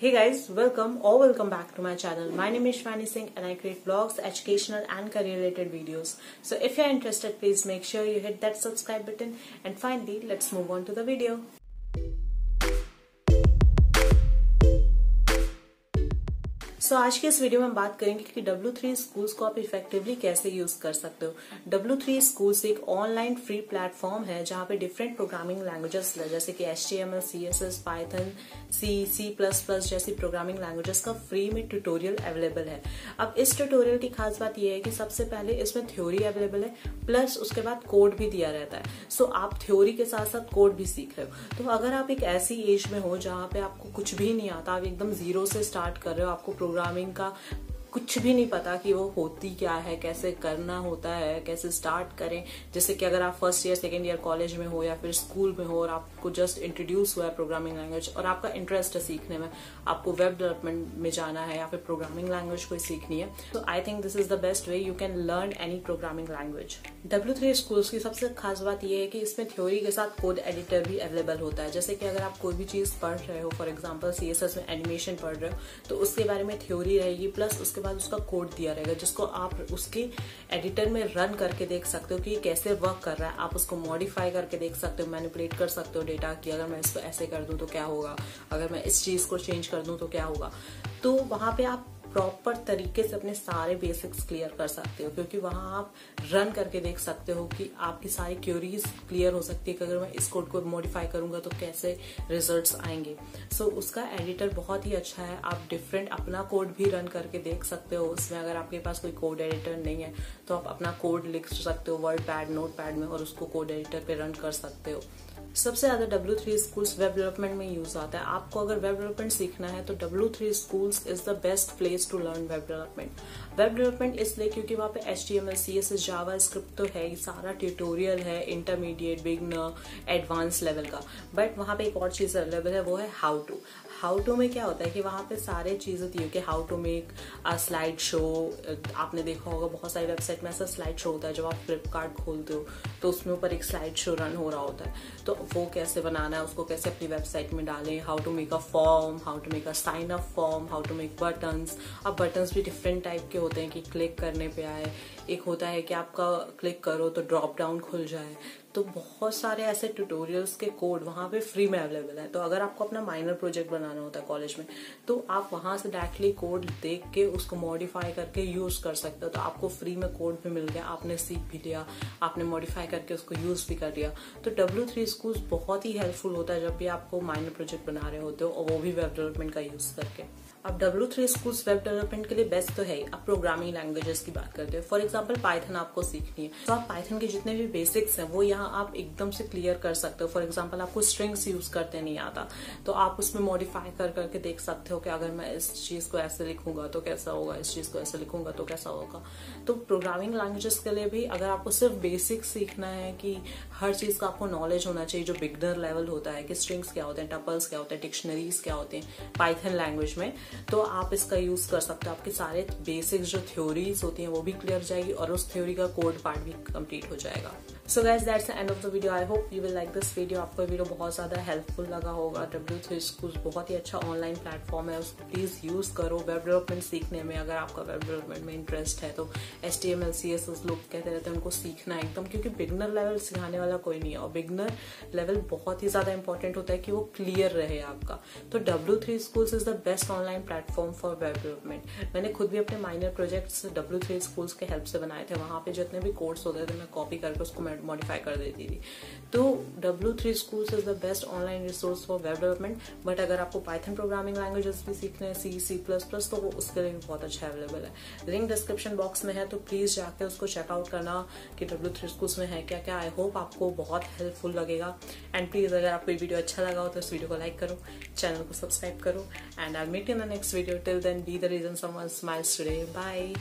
Hey guys, welcome or welcome back to my channel. My name is Shwani Singh and I create vlogs, educational and career related videos. So if you're interested, please make sure you hit that subscribe button and finally let's move on to the video. So so, आज के इस video में हम बात करेंगे कि W3 three schools को आप इफेक्टिवली कैसे यूज़ कर सकते हो। W3 थ्री स्कूल्स एक ऑनलाइन फ्री प्लेटफॉर्म है जहाँ पे डिफरेंट प्रोग्रामिंग लैंग्वेजेस जैसे कि H T M L C S S Python C C plus plus जैसी प्रोग्रामिंग लैंग्वेजेस का फ्री में ट्यूटोरियल अवेलेबल है। अब इस ट्यूटोरियल की खास बात यह है कि सबसे पहले इसमें थ्योरी अवेलेबल है प्लस उसके बाद कोड भी दिया रहता है। सो so, आप थ्योरी के साथ साथ कोड भी सीख रहे हो। तो अगर आप एक ऐसी एज में हो जहाँ पे आपको कुछ भी नहीं आता आप एकदम ज़ीरो से स्टार्ट कर रहे हो आपको प्रोग्रामिंग का कुछ भी नहीं पता कि वो होती क्या है, कैसे करना होता है, कैसे स्टार्ट करें। जैसे कि अगर आप first year second year college में हो या फिर स्कूल में हो और आपको जस्ट इंट्रोड्यूस हुआ है प्रोग्रामिंग लैंग्वेज और आपका इंटरेस्ट है सीखने में, आपको वेब डेवलपमेंट में जाना है या फिर प्रोग्रामिंग लैंग्वेज कोई सीखनी है तो I think this is the best way you can learn any programming language W three schools की सबसे खास बात यह है कि इसमें थ्योरी के साथ कोड एडिटर भी अवेलेबल होता है। जैसे कि अगर आप कोई भी चीज़ पढ़ रहे हो फॉर एग्ज़ाम्पल सी में एनिमेशन पढ़ रहे हो तो उसके बारे में थ्योरी रहेगी प्लस उसके बाद उसका कोड दिया रहेगा, जिसको आप उसके एडिटर में रन करके देख सकते हो कि कैसे वर्क कर रहा है। आप उसको मॉडिफाई करके देख सकते हो मैनिपुलेट कर सकते हो डेटा की अगर मैं इसको ऐसे कर दूँ तो क्या होगा, अगर मैं इस चीज़ को चेंज कर दूँ तो क्या होगा। तो वहाँ पे आप प्रॉपर तरीके से अपने सारे बेसिक्स क्लियर कर सकते हो क्योंकि वहाँ आप रन करके देख सकते हो कि आपकी सारी क्यूरीज क्लियर हो सकती है कि अगर मैं इस कोड को मॉडिफाई करूँगा तो कैसे रिजल्ट्स आएँगे। सो so, उसका एडिटर बहुत ही अच्छा है। आप डिफरेंट अपना कोड भी रन करके देख सकते हो। उसमें अगर आपके पास कोई कोड एडिटर नहीं है तो आप अपना कोड लिख सकते हो वर्ड पैड नोट पैड में और उसको कोड एडिटर पे रन कर सकते हो। सबसे ज़्यादा W three schools web development में यूज़ आता है। आपको अगर वेब डेवलपमेंट सीखना है तो W three schools is the best place to learn web development web development इसलिए क्योंकि वहाँ पे H T M L C S JavaScript तो है ही, सारा ट्यूटोरियल है इंटरमीडिएट बिगनर एडवांस लेवल का। बट वहाँ पे एक और चीज़ अवेलेबल है, वो है हाउ टू हाउ टू में क्या होता है कि वहाँ पे सारे चीज़ होती है कि how to make a slideshow आपने देखा होगा, बहुत सारी वेबसाइट में ऐसा स्लाइड शो होता है जब आप फ्लिपकार्ट खोलते हो तो उसमें ऊपर एक स्लाइड शो रन हो रहा होता है। तो वो कैसे बनाना है, उसको कैसे अपनी वेबसाइट में डालें how to make a form how to make a sign up form how to make buttons अब बटन्स भी डिफरेंट टाइप के होते हैं कि क्लिक करने पे आए। एक होता है कि आपका क्लिक करो तो ड्रॉप डाउन खुल जाए। तो बहुत सारे ऐसे ट्यूटोरियल्स के कोड वहाँ पे फ्री में अवेलेबल है। तो अगर आपको अपना माइनर प्रोजेक्ट बनाना होता है कॉलेज में तो आप वहाँ से डायरेक्टली कोड देख के उसको मॉडिफाई करके यूज़ कर सकते हो। तो आपको फ्री में कोड भी मिल गया। आपने सीख भी लिया। आपने मॉडिफाई करके उसको यूज़ भी कर लिया। तो डब्ल्यू थ्री स्कूल बहुत ही हेल्पफुल होता है जब भी आपको माइनर प्रोजेक्ट बना रहे होते हो और वो भी वेब डेवलपमेंट का यूज़ करके। अब W three school web development के लिए बेस्ट तो है अब प्रोग्रामिंग लैंग्वेजेस की बात करते हो। फॉर एग्ज़ाम्पल पाइथन आपको सीखनी है। तो आप पाइथन के जितने भी बेसिक्स हैं, वो यहाँ आप एकदम से क्लियर कर सकते हो। फॉर एग्ज़ाम्पल आपको स्ट्रिंग्स यूज़ करते नहीं आता। तो आप उसमें मॉडिफाई कर, करके देख सकते हो कि अगर मैं इस चीज़ को ऐसे लिखूँगा तो कैसा होगा? इस चीज़ को ऐसे लिखूँगा तो कैसा होगा? तो प्रोग्रामिंग लैंग्वेजेस के लिए भी अगर आपको सिर्फ़ बेसिक सीखना है कि हर चीज़ का आपको नॉलेज होना चाहिए, जो बिगनर लेवल होता है, कि स्ट्रिंग्स क्या होते हैं टपल्स क्या होते हैं डिक्शनरीज क्या होते हैं पाइथन लैंग्वेज में तो आप इसका यूज़ कर सकते हो। आपके सारे बेसिक जो थ्योरीज होती हैं, वो भी क्लियर जाएगी और उस थ्योरी का कोड पार्ट भी कंप्लीट हो जाएगा। So guys that's end of the video I hope you will like this video आपको वीडियो बहुत ज़्यादा हेल्पफुल लगा होगा। डब्ल्यू थ्री स्कूल बहुत ही अच्छा ऑनलाइन प्लेटफॉर्म है। उसको प्लीज़ यूज़ करो वेब डेवलपमेंट सीखने में। अगर आपका वेब डेवलपमेंट में इंटरेस्ट है तो S T M L C S लोग कहते रहते हैं, उनको सीखना एकदम, क्योंकि बिगनर लेवल सिखाने वाला कोई नहीं है। और बिगनर लेवल बहुत ही ज़्यादा इंपॉर्टेंट होता है कि वो क्लियर रहे आपका। तो W three school is the best online platform for web development मैंने खुद भी अपने minor projects W three schools के हेल्प से बनाए थे। वहाँ पे जितने भी कोर्स होते थे, मैं कॉपी करके उसको मॉडिफाई कर देती थी। तो W three school is the best online resource for web development but अगर आपको पाइथन प्रोग्रामिंग लैंग्वेजेस भी सीखने हैं सी सी प्लस प्लस तो वो उसके लिए भी बहुत अच्छा अवेलेबल है। लिंक डिस्क्रिप्शन बॉक्स में है तो प्लीज़ जाके उसको चेकआउट करना कि डब्ल्यू थ्री स्कूल में है क्या क्या आई होप आपको बहुत हेल्पफुल लगेगा। एंड प्लीज़ अगर आपको ये वीडियो अच्छा लगा हो तो इस वीडियो को लाइक करो चैनल को सब्सक्राइब करो and I meet in the next video till then be the reason smiles today bye